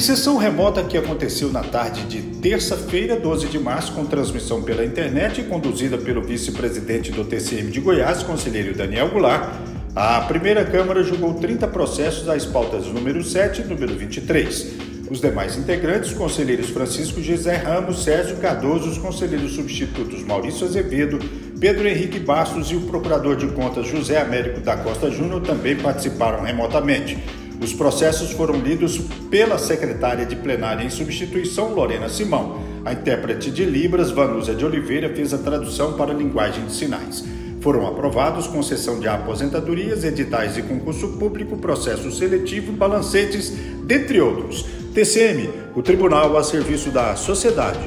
sessão remota que aconteceu na tarde de terça-feira, 12 de março, com transmissão pela internet e conduzida pelo vice-presidente do TCM de Goiás, conselheiro Daniel Goulart, a primeira Câmara julgou 30 processos às pautas número 7 e número 23. Os demais integrantes, os conselheiros Francisco José Ramos, Sérgio Cardoso, os conselheiros substitutos Maurício Azevedo, Pedro Henrique Bastos e o procurador de contas José Américo da Costa Júnior também participaram remotamente. Os processos foram lidos pela secretária de plenária em substituição, Lorena Simão. A intérprete de Libras, Vanusa de Oliveira, fez a tradução para a linguagem de sinais. Foram aprovados concessão de aposentadorias, editais de concurso público, processo seletivo, balancetes, dentre outros. TCM, o Tribunal a serviço da sociedade.